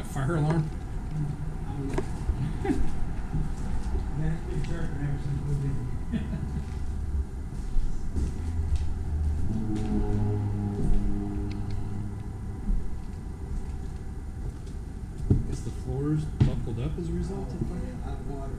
fire alarm? That's been chirping ever since we've been here. Is the floors buckled up as a result of fire? a of water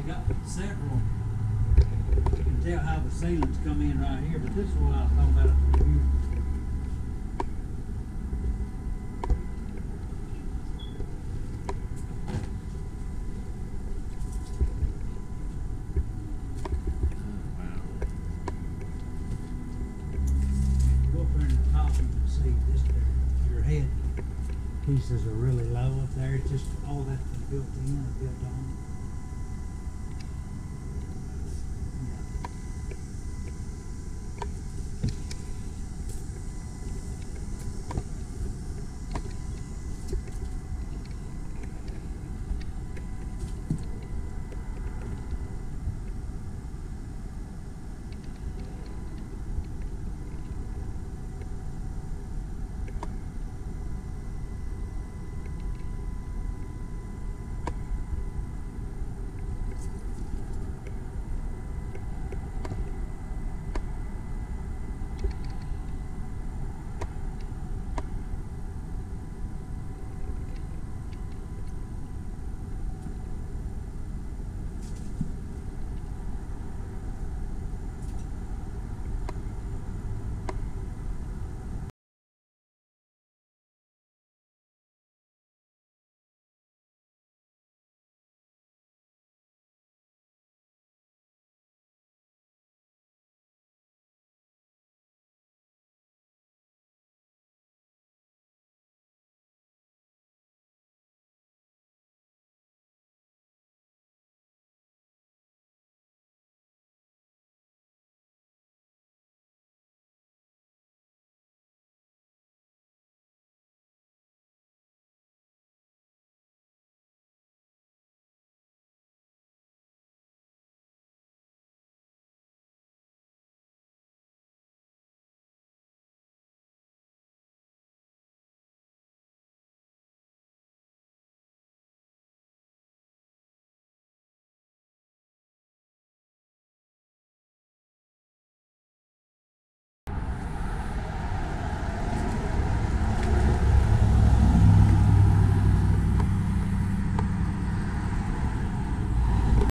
they got several, you can tell how the ceilings come in right here, but this is what I was talking about up here. Oh, Go up there in the top, you see this your head pieces are really low up there, it's just all that's built in, or built on.